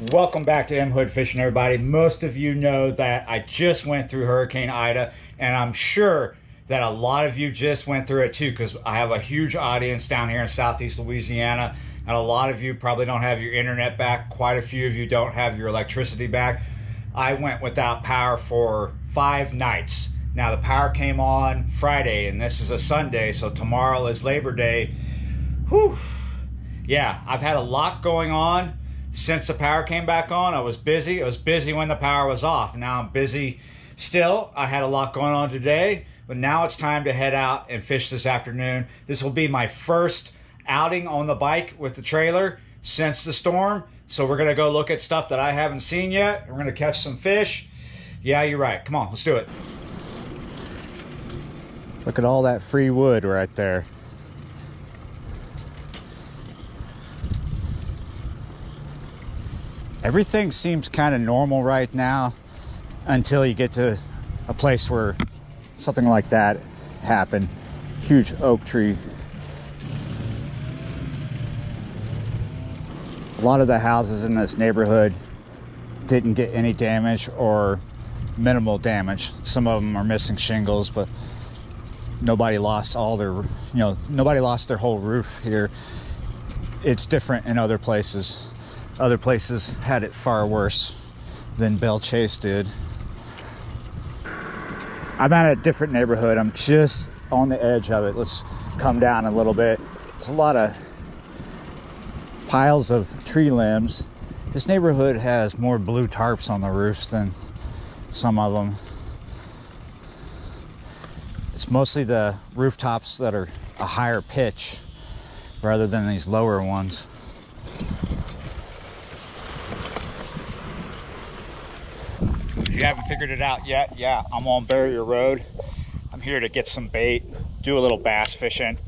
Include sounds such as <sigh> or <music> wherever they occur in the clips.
Welcome back to M Hood Fishing, everybody. Most of you know that I just went through Hurricane Ida, and I'm sure that a lot of you just went through it too, because I have a huge audience down here in Southeast Louisiana, and a lot of you probably don't have your internet back. Quite a few of you don't have your electricity back. I went without power for five nights. Now, the power came on Friday, and this is a Sunday, so tomorrow is Labor Day. Whew. Yeah, I've had a lot going on since the power came back on. I was busy. I was busy when the power was off. Now I'm busy still. I had a lot going on today, but now it's time to head out and fish this afternoon. This will be my first outing on the bike with the trailer since the storm. So we're to go look at stuff that I haven't seen yet. We're to catch some fish. Yeah, you're right. Come on, let's do it. Look at all that free wood right there. Everything seems kind of normal right now until you get to a place where something like that happened. Huge oak tree. A lot of the houses in this neighborhood didn't get any damage or minimal damage. Some of them are missing shingles, but nobody lost all their, you know, nobody lost their whole roof here. It's different in other places. Other places had it far worse than Belle Chasse did. I'm at a different neighborhood. I'm just on the edge of it. Let's come down a little bit. There's a lot of piles of tree limbs. This neighborhood has more blue tarps on the roofs than some of them. It's mostly the rooftops that are a higher pitch rather than these lower ones. you haven't figured it out yet, yeah, I'm on Barriere Road. I'm here to get some bait, do a little bass fishing.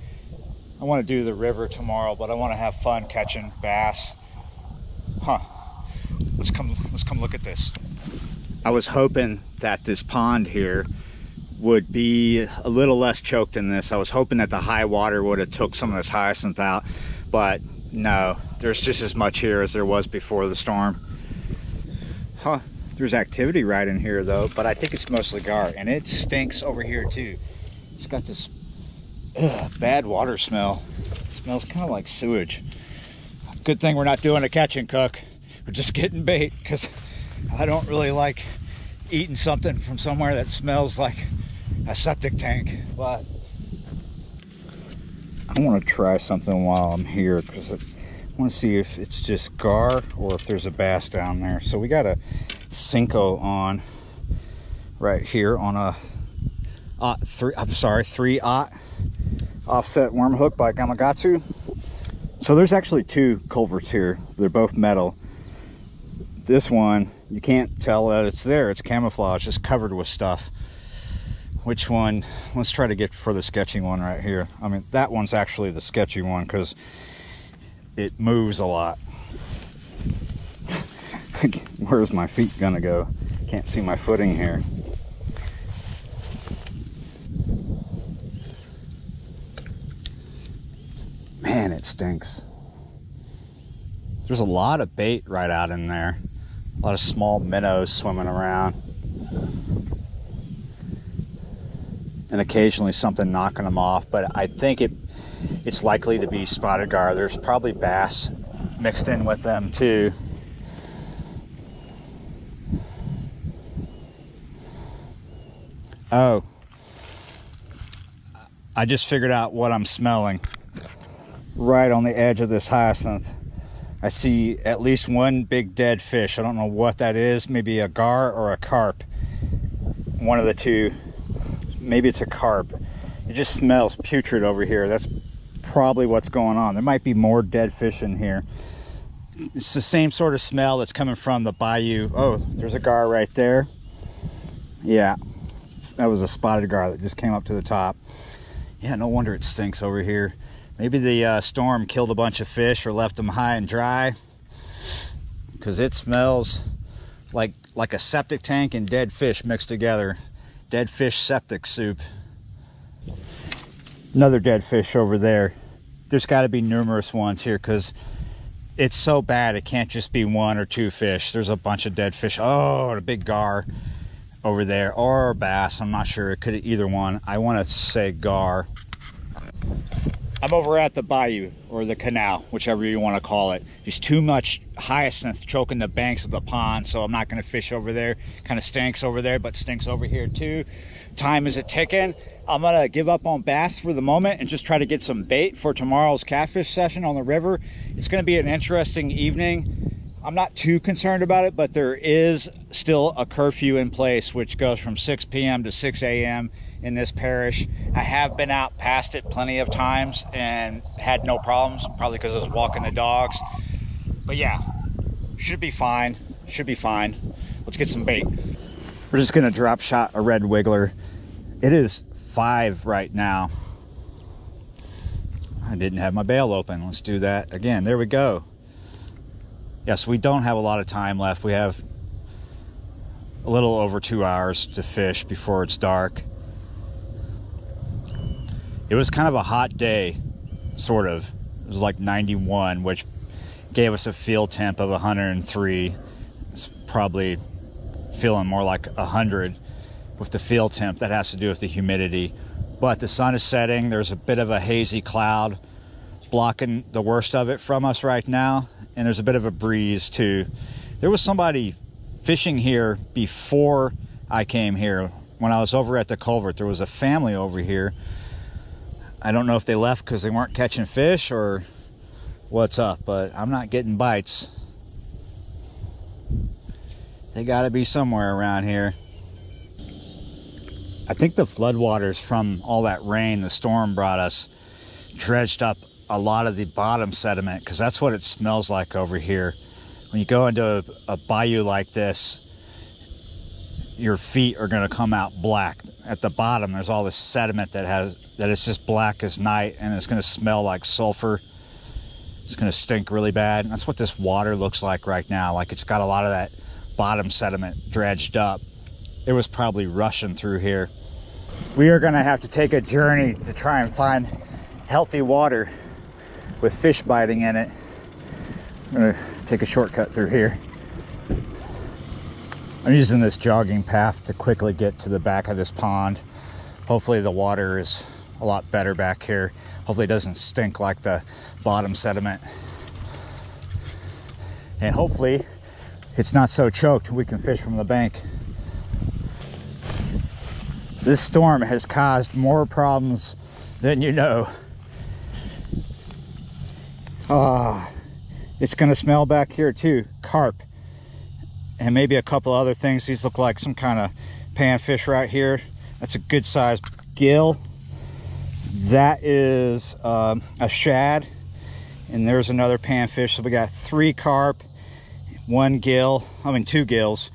I want to do the river tomorrow, but I want to have fun catching bass. Huh. Let's come let's come look at this. I was hoping that this pond here would be a little less choked than this. I was hoping that the high water would have took some of this hyacinth out, but no, there's just as much here as there was before the storm. Huh, there's activity right in here though, but I think it's mostly gar, and it stinks over here too. It's got this ugh, bad water smell. It smells kind of like sewage. Good thing we're not doing a catch and cook. We're just getting bait because I don't really like eating something from somewhere that smells like a septic tank. But I want to try something while I'm here because I want to see if it's just gar or if there's a bass down there. So we got a Senko on right here on a uh, three, I'm sorry, three aught offset worm hook by Gamakatsu. So there's actually two culverts here. They're both metal. This one, you can't tell that it's there. It's camouflage, just covered with stuff. Which one? Let's try to get for the sketchy one right here. I mean, that one's actually the sketchy one because it moves a lot. Where's my feet gonna go? Can't see my footing here. Man, it stinks. There's a lot of bait right out in there. A lot of small minnows swimming around. And occasionally something knocking them off, but I think it it's likely to be spotted gar. There's probably bass mixed in with them too. Oh. I just figured out what I'm smelling. Right on the edge of this hyacinth. I see at least one big dead fish. I don't know what that is. Maybe a gar or a carp. One of the two. Maybe it's a carp. It just smells putrid over here. That's probably what's going on. There might be more dead fish in here. It's the same sort of smell that's coming from the bayou. Oh, there's a gar right there. Yeah, that was a spotted gar that just came up to the top. Yeah, no wonder it stinks over here. Maybe the uh, storm killed a bunch of fish or left them high and dry because it smells like like a septic tank and dead fish mixed together. Dead fish septic soup. Another dead fish over there. There's got to be numerous ones here because it's so bad it can't just be one or two fish. There's a bunch of dead fish. Oh, a big gar over there, or bass. I'm not sure. It could either one. I want to say gar. I'm over at the bayou or the canal, whichever you want to call it. There's too much hyacinth choking the banks of the pond, so I'm not going to fish over there. Kind of stinks over there, but stinks over here too. Time is a ticking. I'm going to give up on bass for the moment and just try to get some bait for tomorrow's catfish session on the river. It's going to be an interesting evening. I'm not too concerned about it, but there is still a curfew in place, which goes from 6 p.m. to 6 a.m in this parish. I have been out past it plenty of times and had no problems, probably because I was walking the dogs. But yeah, should be fine. Should be fine. Let's get some bait. We're just gonna drop shot a red wiggler. It is five right now. I didn't have my bail open. Let's do that again. There we go. Yes, we don't have a lot of time left. We have a little over two hours to fish before it's dark it was kind of a hot day, sort of. It was like 91, which gave us a feel temp of 103. It's probably feeling more like 100 with the feel temp. That has to do with the humidity. But the sun is setting. There's a bit of a hazy cloud blocking the worst of it from us right now. And there's a bit of a breeze too. There was somebody fishing here before I came here. When I was over at the culvert, there was a family over here I don't know if they left because they weren't catching fish or what's up, but I'm not getting bites. They got to be somewhere around here. I think the floodwaters from all that rain the storm brought us dredged up a lot of the bottom sediment because that's what it smells like over here. When you go into a, a bayou like this, your feet are going to come out black. At the bottom, there's all this sediment that has that is just black as night and it's going to smell like sulfur. It's going to stink really bad. And that's what this water looks like right now. Like it's got a lot of that bottom sediment dredged up. It was probably rushing through here. We are going to have to take a journey to try and find healthy water with fish biting in it. I'm to take a shortcut through here. I'm using this jogging path to quickly get to the back of this pond. Hopefully the water is a lot better back here. Hopefully it doesn't stink like the bottom sediment. And hopefully it's not so choked we can fish from the bank. This storm has caused more problems than you know. Ah, it's gonna smell back here too, carp. And maybe a couple other things. These look like some kind of panfish right here. That's a good sized gill that is um, a shad and there's another panfish so we got three carp one gill i mean two gills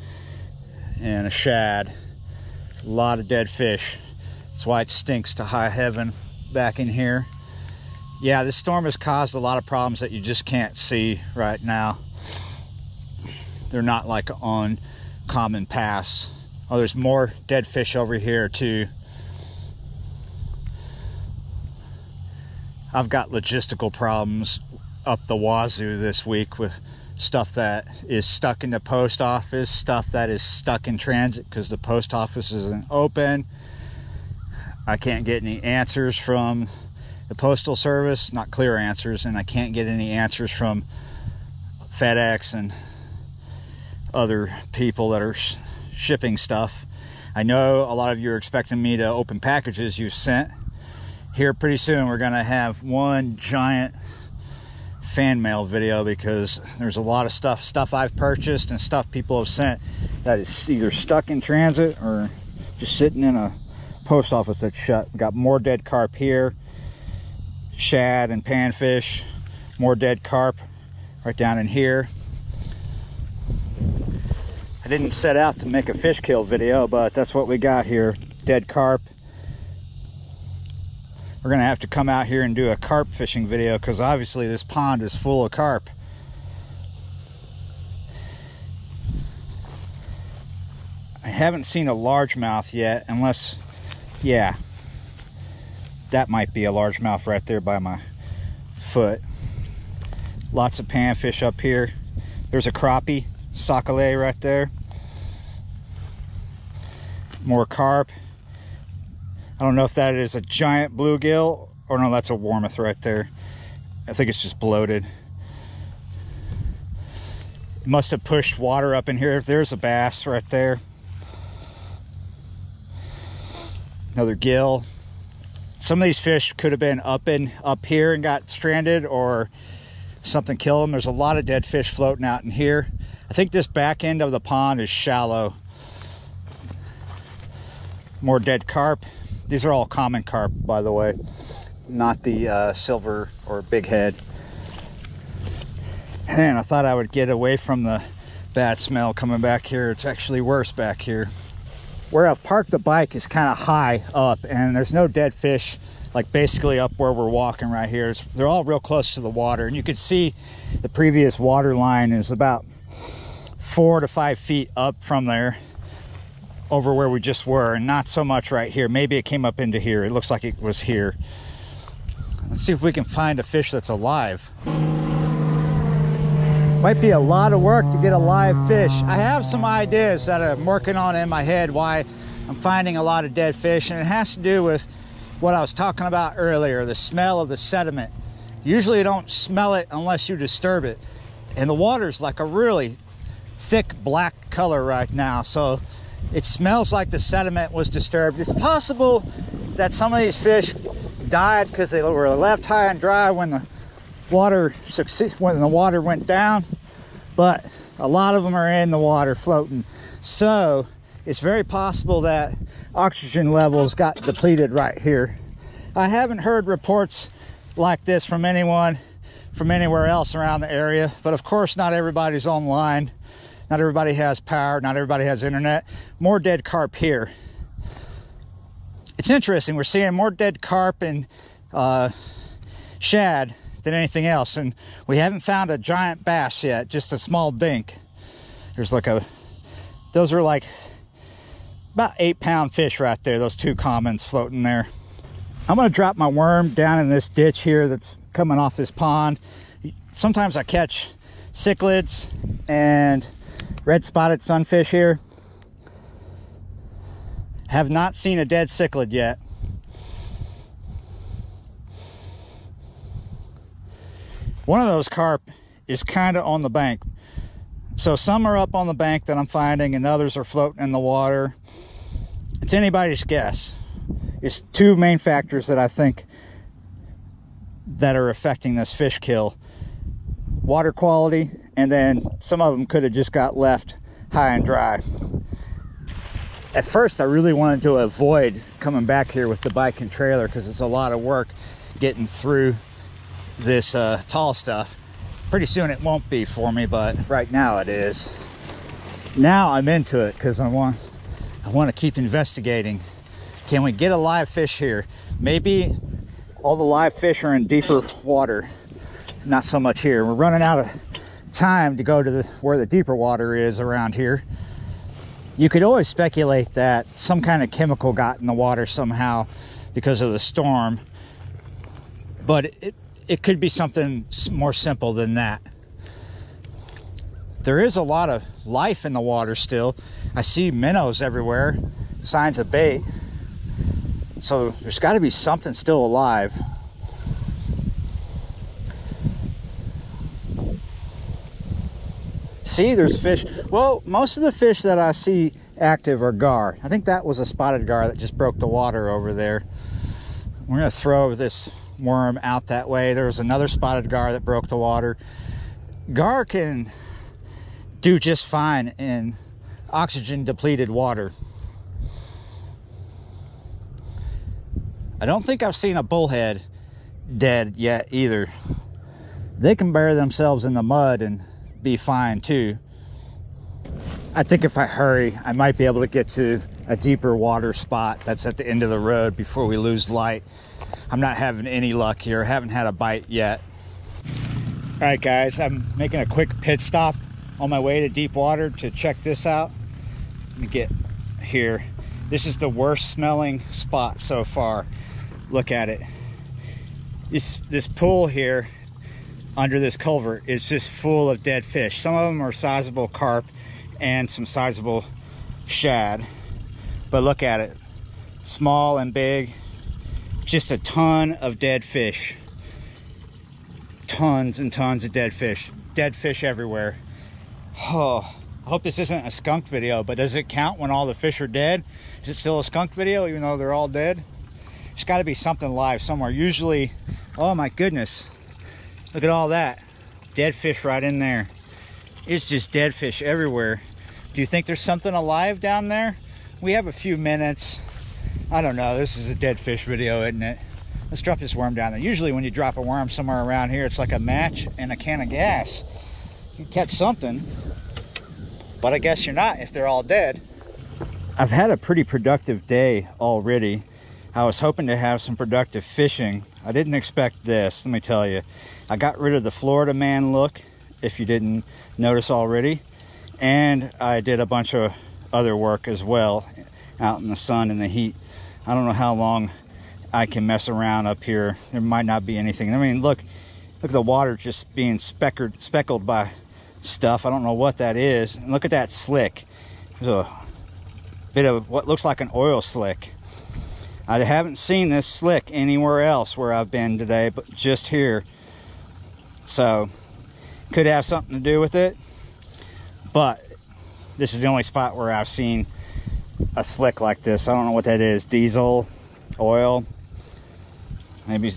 and a shad a lot of dead fish that's why it stinks to high heaven back in here yeah this storm has caused a lot of problems that you just can't see right now. They're not like on common paths. Oh there's more dead fish over here too. I've got logistical problems up the wazoo this week with stuff that is stuck in the post office, stuff that is stuck in transit because the post office isn't open. I can't get any answers from the postal service, not clear answers, and I can't get any answers from FedEx and other people that are sh shipping stuff. I know a lot of you are expecting me to open packages you've sent here pretty soon we're gonna have one giant fan mail video because there's a lot of stuff stuff I've purchased and stuff people have sent that is either stuck in transit or just sitting in a post office that's shut. We got more dead carp here, shad and panfish, more dead carp right down in here. I didn't set out to make a fish kill video, but that's what we got here. Dead carp we're gonna have to come out here and do a carp fishing video because obviously this pond is full of carp. I haven't seen a largemouth yet unless, yeah, that might be a largemouth right there by my foot. Lots of panfish up here. There's a crappie, sac-a-lait right there. More carp. I don't know if that is a giant bluegill or no, that's a warmouth right there. I think it's just bloated. Must have pushed water up in here. If there's a bass right there. Another gill. Some of these fish could have been up in up here and got stranded or something killed them. There's a lot of dead fish floating out in here. I think this back end of the pond is shallow. More dead carp. These are all common carp, by the way, not the uh, silver or big head. And I thought I would get away from the bad smell coming back here. It's actually worse back here. Where I've parked the bike is kind of high up and there's no dead fish like basically up where we're walking right here. It's, they're all real close to the water and you can see the previous water line is about four to five feet up from there over where we just were and not so much right here. Maybe it came up into here. It looks like it was here. Let's see if we can find a fish that's alive. Might be a lot of work to get a live fish. I have some ideas that I'm working on in my head why I'm finding a lot of dead fish, and it has to do with what I was talking about earlier, the smell of the sediment. Usually you don't smell it unless you disturb it. And the water's like a really thick black color right now, so it smells like the sediment was disturbed. It's possible that some of these fish died because they were left high and dry when the water when the water went down but a lot of them are in the water floating. So it's very possible that oxygen levels got depleted right here. I haven't heard reports like this from anyone from anywhere else around the area but of course not everybody's online. Not everybody has power not everybody has internet. More dead carp here. It's interesting we're seeing more dead carp and uh, shad than anything else. And we haven't found a giant bass yet, just a small dink. There's like a, those are like about eight pound fish right there, those two commons floating there. I'm gonna drop my worm down in this ditch here that's coming off this pond. Sometimes I catch cichlids and red spotted sunfish here. Have not seen a dead cichlid yet. One of those carp is kind of on the bank. So some are up on the bank that I'm finding and others are floating in the water. It's anybody's guess. It's two main factors that I think that are affecting this fish kill. Water quality and then some of them could have just got left high and dry. At first I really wanted to avoid coming back here with the bike and trailer because it's a lot of work getting through this uh, tall stuff. Pretty soon it won't be for me, but right now it is. Now I'm into it because I want I want to keep investigating. Can we get a live fish here? Maybe all the live fish are in deeper water, not so much here. We're running out of time to go to the, where the deeper water is around here. You could always speculate that some kind of chemical got in the water somehow because of the storm, but it, it could be something more simple than that. There is a lot of life in the water still. I see minnows everywhere, signs of bait. So there's got to be something still alive. See, there's fish. Well, most of the fish that I see active are gar. I think that was a spotted gar that just broke the water over there. We're going to throw this worm out that way. There was another spotted gar that broke the water. Gar can do just fine in oxygen depleted water. I don't think I've seen a bullhead dead yet either. They can bury themselves in the mud and be fine too. I think if I hurry, I might be able to get to a deeper water spot that's at the end of the road before we lose light. I'm not having any luck here. I haven't had a bite yet. All right, guys, I'm making a quick pit stop on my way to deep water to check this out. Let me get here. This is the worst smelling spot so far. Look at it. This, this pool here under this culvert is just full of dead fish. Some of them are sizable carp and some sizable shad. But look at it, small and big, just a ton of dead fish. Tons and tons of dead fish. Dead fish everywhere. Oh, I hope this isn't a skunk video, but does it count when all the fish are dead? Is it still a skunk video even though they're all dead? There's gotta be something live somewhere. Usually, oh my goodness, look at all that. Dead fish right in there. It's just dead fish everywhere. Do you think there's something alive down there? We have a few minutes. I don't know, this is a dead fish video, isn't it? Let's drop this worm down there. Usually when you drop a worm somewhere around here, it's like a match and a can of gas. You catch something, but I guess you're not if they're all dead. I've had a pretty productive day already. I was hoping to have some productive fishing. I didn't expect this, let me tell you. I got rid of the Florida man look, if you didn't notice already. And I did a bunch of other work as well out in the sun and the heat. I don't know how long I can mess around up here. There might not be anything. I mean, look, look at the water just being speckled, speckled by stuff. I don't know what that is. And look at that slick. There's a bit of what looks like an oil slick. I haven't seen this slick anywhere else where I've been today, but just here. So, could have something to do with it. But this is the only spot where I've seen a slick like this. I don't know what that is. Diesel, oil, maybe,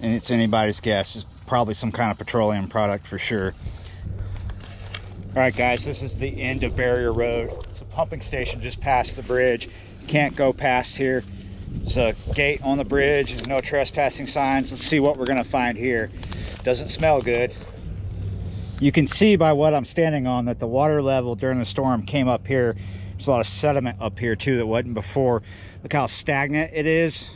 and it's anybody's guess. It's probably some kind of petroleum product for sure. All right, guys, this is the end of Barriere Road. It's a pumping station just past the bridge. Can't go past here. There's a gate on the bridge. There's no trespassing signs. Let's see what we're gonna find here. Doesn't smell good. You can see by what I'm standing on that the water level during the storm came up here. There's a lot of sediment up here too that wasn't before. Look how stagnant it is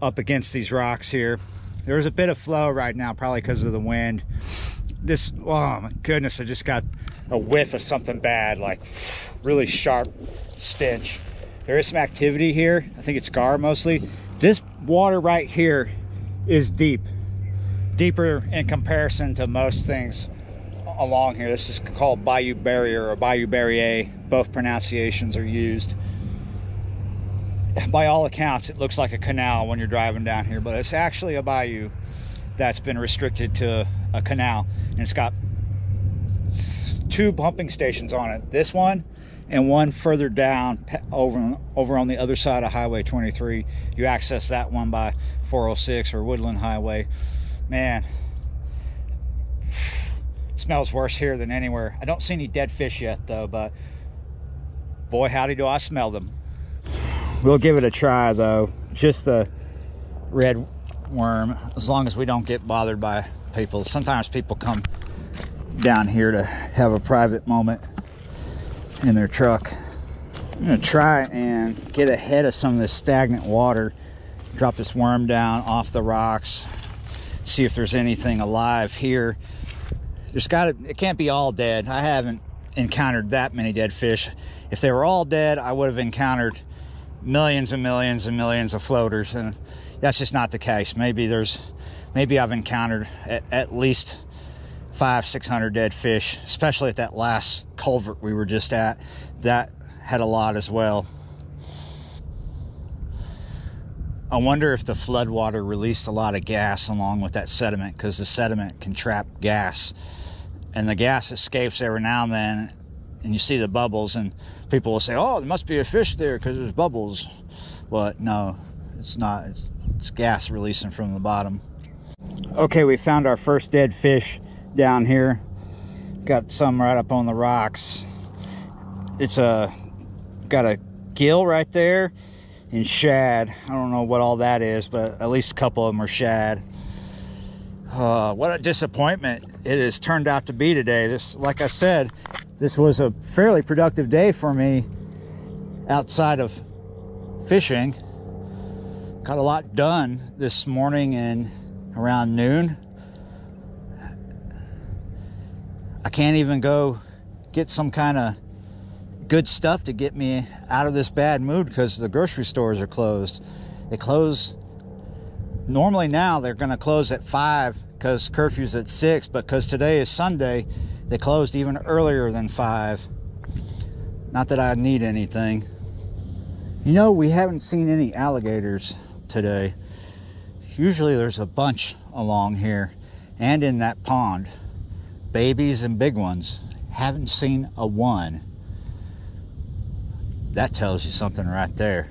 up against these rocks here. There's a bit of flow right now, probably because of the wind. This, oh my goodness, I just got a whiff of something bad, like really sharp stench. There is some activity here. I think it's gar mostly. This water right here is deep. Deeper in comparison to most things along here. This is called Bayou Barriere or Bayou Barriere. Both pronunciations are used by all accounts, it looks like a canal when you're driving down here, but it's actually a bayou that's been restricted to a canal. And it's got two pumping stations on it. This one and one further down over, over on the other side of Highway 23. You access that one by 406 or Woodland Highway. Man, smells worse here than anywhere. I don't see any dead fish yet though, but boy, howdy do I smell them. We'll give it a try though. Just the red worm, as long as we don't get bothered by people. Sometimes people come down here to have a private moment in their truck. I'm gonna try and get ahead of some of this stagnant water. Drop this worm down off the rocks. See if there's anything alive here. There's got to, it can't be all dead. I haven't encountered that many dead fish. If they were all dead, I would have encountered millions and millions and millions of floaters and that's just not the case maybe there's maybe i've encountered at, at least five six hundred dead fish especially at that last culvert we were just at that had a lot as well i wonder if the floodwater released a lot of gas along with that sediment because the sediment can trap gas. And the gas escapes every now and then and you see the bubbles and people will say oh there must be a fish there because there's bubbles. But no it's not. It's, it's, gas releasing from the bottom. Okay we found our first dead fish down here. Got some right up on the rocks. It's a got a gill right there and shad i don't know what all that is but at least a couple of them are shad uh, what a disappointment it has turned out to be today this like i said this was a fairly productive day for me outside of fishing. Got a lot done this morning and around noon. I can't even go get some kind of good stuff to get me out of this bad mood because the grocery stores are closed. They close normally now they're going to close at 5 because curfew's at 6, but because today is Sunday, they closed even earlier than 5. Not that I need anything. You know, we haven't seen any alligators today. Usually there's a bunch along here and in that pond. Babies and big ones. Haven't seen a one. That tells you something right there.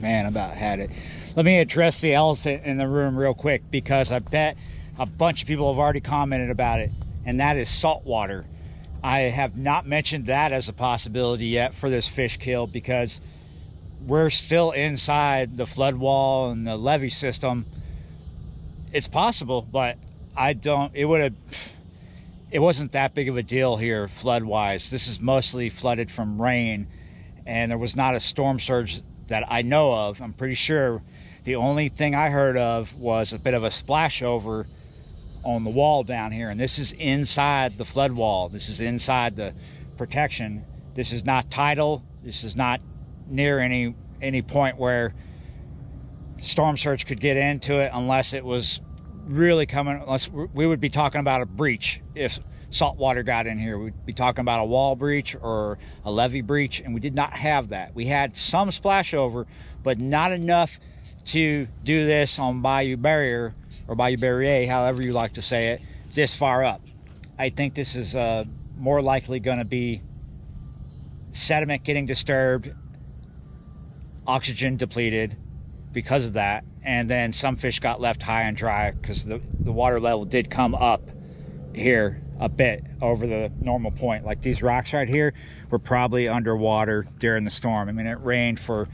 Man, about had it. Let me address the elephant in the room real quick because I bet a bunch of people have already commented about it, and that is salt water. I have not mentioned that as a possibility yet for this fish kill because we're still inside the flood wall and the levee system. It's possible, but I don't, it would have, it wasn't that big of a deal here flood wise. This is mostly flooded from rain and there was not a storm surge that I know of. I'm pretty sure the only thing I heard of was a bit of a splash over on the wall down here. And this is inside the flood wall. This is inside the protection. This is not tidal. This is not near any any point where storm surge could get into it unless it was really coming unless we would be talking about a breach if salt water got in here we'd be talking about a wall breach or a levee breach and we did not have that we had some splash over but not enough to do this on Bayou Barriere or Bayou Barriere, however you like to say it, this far up. I think this is uh, more likely going to be sediment getting disturbed, oxygen depleted because of that, and then some fish got left high and dry because the, the water level did come up here a bit over the normal point. Like these rocks right here were probably underwater during the storm. I mean, it rained for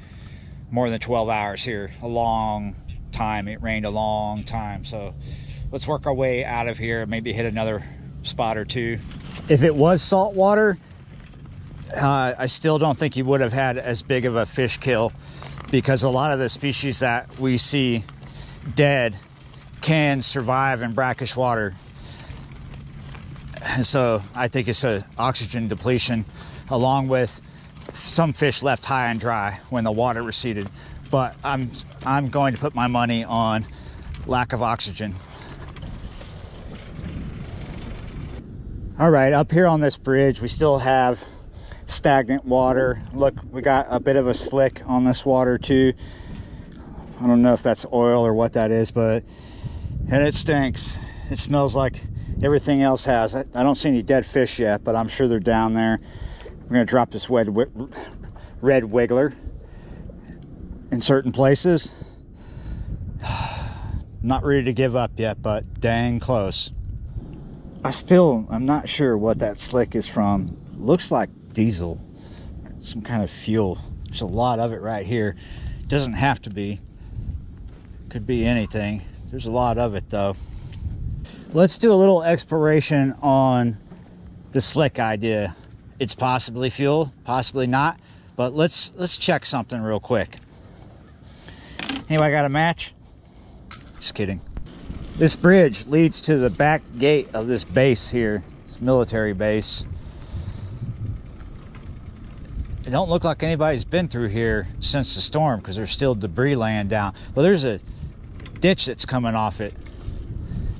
more than 12 hours here, a long time. It rained a long time. So let's work our way out of here, maybe hit another spot or two. If it was salt water, uh, I still don't think you would have had as big of a fish kill because a lot of the species that we see dead can survive in brackish water. And so I think it's an oxygen depletion along with some fish left high and dry when the water receded, but I'm I'm going to put my money on lack of oxygen. All right, up here on this bridge, we still have stagnant water. Look, we got a bit of a slick on this water too. I don't know if that's oil or what that is, but and it stinks. It smells like everything else has. I, I don't see any dead fish yet, but I'm sure they're down there. We're to drop this red, red wiggler in certain places. <sighs> Not ready to give up yet, but dang close. I still, I'm not sure what that slick is from. Looks like diesel, some kind of fuel. There's a lot of it right here. Doesn't have to be. Could be anything. There's a lot of it though. Let's do a little exploration on the slick idea it's possibly fuel, possibly not. But let's let's check something real quick. Anyway, I got a match. Just kidding. This bridge leads to the back gate of this base here, this military base. It don't look like anybody's been through here since the storm because there's still debris laying down. Well, there's a ditch that's coming off it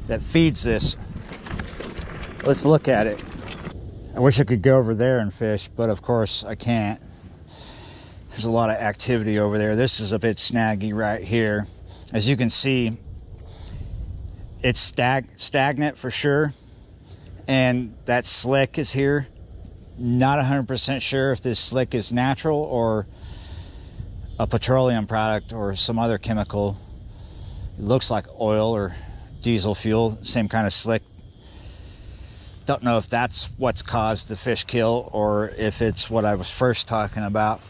that feeds this. Let's look at it. I wish I could go over there and fish, but of course I can't. There's a lot of activity over there. This is a bit snaggy right here. As you can see, it's stag stagnant for sure. And that slick is here. Not 100% sure if this slick is natural or a petroleum product or some other chemical. It looks like oil or diesel fuel, same kind of slick don't know if that's what's caused the fish kill or if it's what I was first talking about.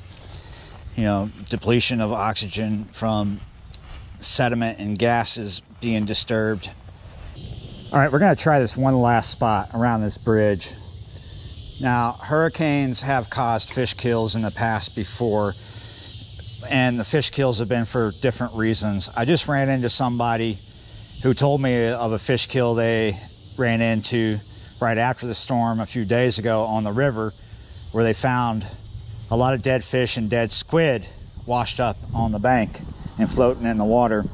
You know, depletion of oxygen from sediment and gases being disturbed. All right, we're gonna try this one last spot around this bridge. Now, hurricanes have caused fish kills in the past before, and the fish kills have been for different reasons. I just ran into somebody who told me of a fish kill they ran into right after the storm a few days ago on the river where they found a lot of dead fish and dead squid washed up on the bank and floating in the water.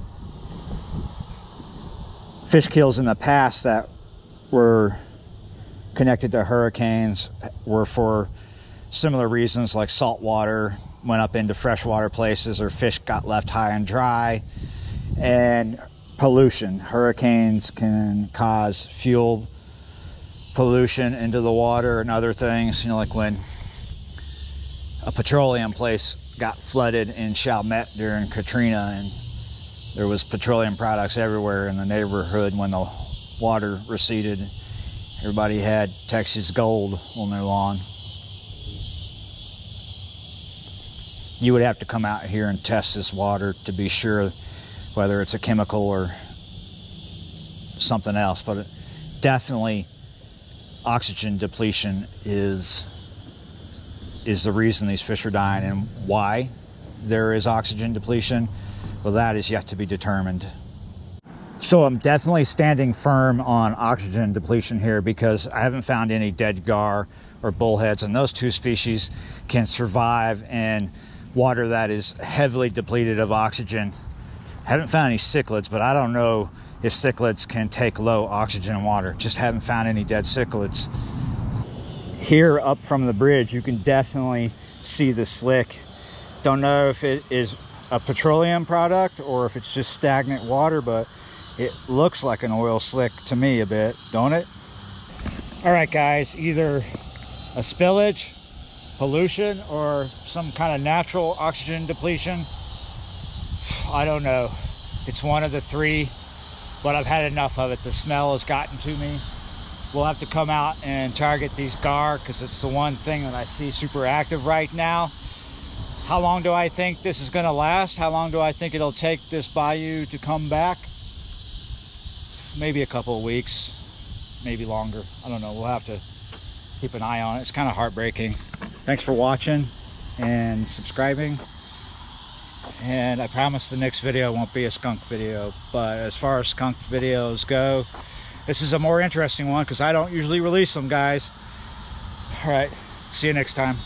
fish kills in the past that were connected to hurricanes were for similar reasons like salt water went up into freshwater places or fish got left high and dry. And pollution. Hurricanes can cause fuel pollution into the water and other things you know like when a petroleum place got flooded in Chalmette during Katrina and there was petroleum products everywhere in the neighborhood when the water receded everybody had Texas gold on their lawn you would have to come out here and test this water to be sure whether it's a chemical or something else. But definitely, oxygen depletion is is the reason these fish are dying, and why there is oxygen depletion. Well, that is yet to be determined. So I'm definitely standing firm on oxygen depletion here because I haven't found any dead gar or bullheads, and those two species can survive in water that is heavily depleted of oxygen. Haven't found any cichlids, but I don't know if cichlids can take low oxygen water. Just haven't found any dead cichlids. Here up from the bridge, you can definitely see the slick. Don't know if it is a petroleum product or if it's just stagnant water, but it looks like an oil slick to me a bit, don't it? All right, guys, either a spillage pollution or some kind of natural oxygen depletion. I don't know. It's one of the three, but I've had enough of it. The smell has gotten to me. We'll have to come out and target these gar because it's the one thing that I see super active right now. How long do I think this is going to last? How long do I think it'll take this bayou to come back? Maybe a couple of weeks, maybe longer. I don't know. We'll have to keep an eye on it. It's kind of heartbreaking. Thanks for watching and subscribing. And I promise the next video won't be a skunk video. But as far as skunk videos go, this is a more interesting one because I don't usually release them, guys. All right. See you next time.